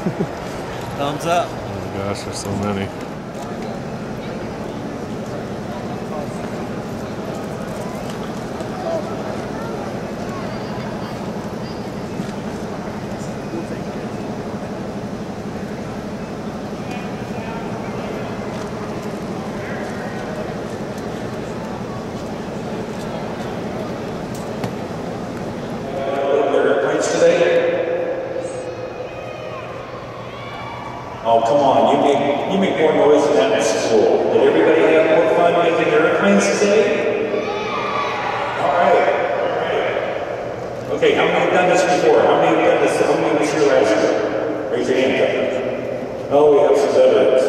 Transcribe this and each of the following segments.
Thumbs up. Oh my gosh, there's so many. airplanes today? Oh, come on, you make, you make more noise than that in school. Did everybody have more fun making airplanes today? All right. Okay, how many have done this before? How many have done this, how many was here last year? Raise your hand. Oh, we have some veterans.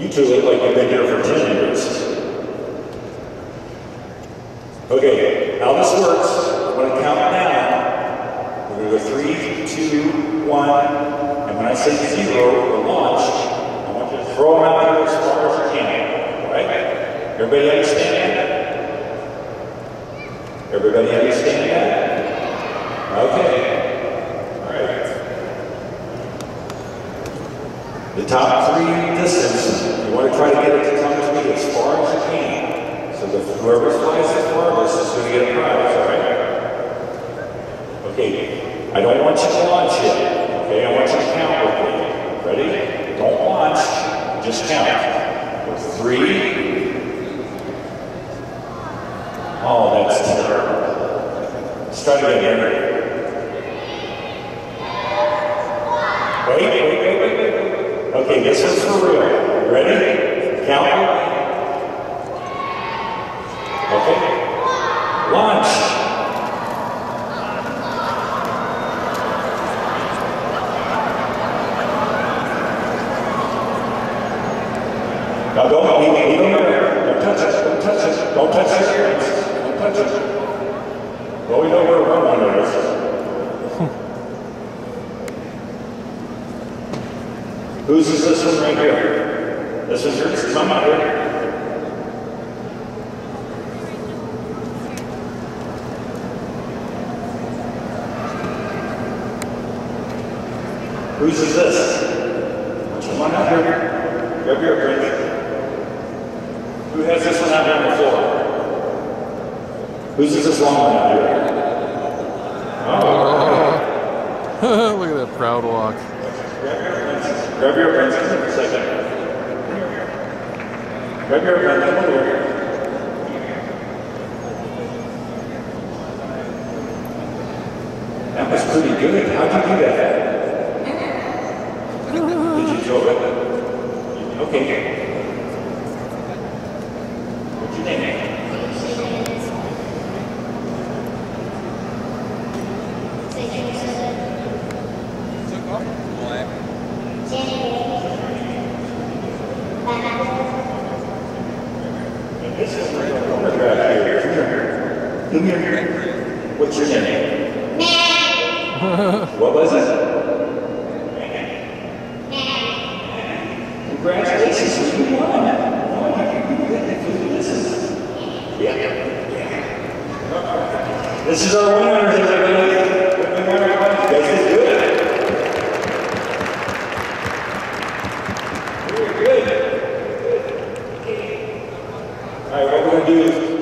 You two look like you've been here for 10 years. Okay, how this works, I'm going to count down. We're going to go three, two, one, and when I say zero or launch, I want you to throw them out there as far as you can. All right? Everybody understand that? Everybody understand that? Okay. All right. The top three distance, you want to try to get it to come to me as far as you can. So that whoever flies the farthest is going to get a prize, all right? Okay, I don't want you to launch yet. Okay, I want you to count with me. Ready? Don't watch, just count. Three. Oh, that's terrible. Let's try it again. Wait, wait, wait, wait, wait. Okay, this is for real. Ready? Count with me. Okay. Launch. Now don't leave, leave them there. Don't touch it. Don't touch it. Don't touch the earrings. Don't touch it. Well, we know where one one is. Whose is this one right here? This is yours. Come on here. Whose is this? Come on out here. Grab your drink. Who has this one out here on the floor? Whose is this long one out here? Oh, Look at that proud walk. Grab your a second. Grab your here. That was pretty good. How'd you do that? Did you throw it? Okay. What's your name? This is my photograph here. Come here. Come here. What's your name? What was it? Congratulations, you won. This is, our winners, everybody. We won our prize. You guys did good. Very good. All right, what we're gonna do is